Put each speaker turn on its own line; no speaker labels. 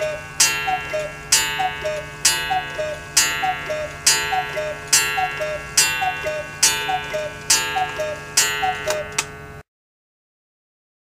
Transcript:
Let's go.